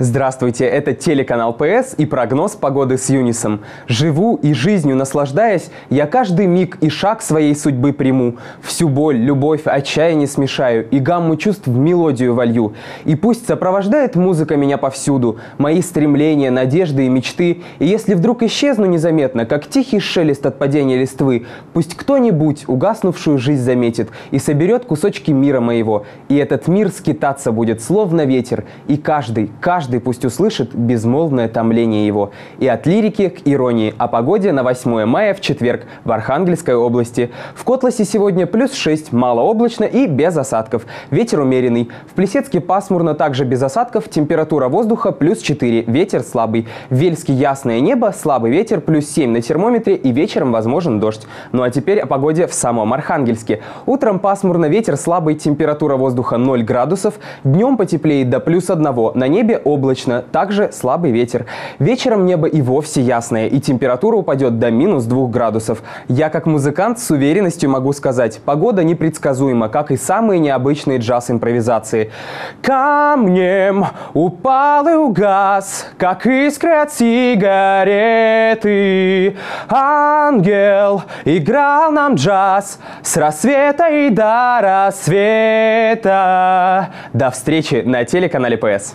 Здравствуйте, это телеканал ПС и прогноз погоды с Юнисом. Живу и жизнью наслаждаясь, я каждый миг и шаг своей судьбы приму. Всю боль, любовь, отчаяние смешаю и гамму чувств в мелодию волью. И пусть сопровождает музыка меня повсюду, мои стремления, надежды и мечты. И если вдруг исчезну незаметно, как тихий шелест от падения листвы, пусть кто-нибудь угаснувшую жизнь заметит и соберет кусочки мира моего. И этот мир скитаться будет, словно ветер, и каждый, каждый каждый пусть услышит безмолвное томление его. И от лирики к иронии о погоде на 8 мая в четверг в Архангельской области. В Котласе сегодня плюс 6, малооблачно и без осадков. Ветер умеренный. В Плесецке пасмурно, также без осадков. Температура воздуха плюс 4, ветер слабый. В Вельске ясное небо, слабый ветер, плюс 7 на термометре и вечером возможен дождь. Ну а теперь о погоде в самом Архангельске. Утром пасмурно, ветер слабый, температура воздуха 0 градусов. Днем потеплеет до плюс 1. На небе облачно, также слабый ветер. Вечером небо и вовсе ясное, и температура упадет до минус 2 градусов. Я как музыкант с уверенностью могу сказать, погода непредсказуема, как и самые необычные джаз-импровизации. Камнем упал и угас, как искры от сигареты. Ангел играл нам джаз с рассвета и до рассвета. До встречи на телеканале ПС.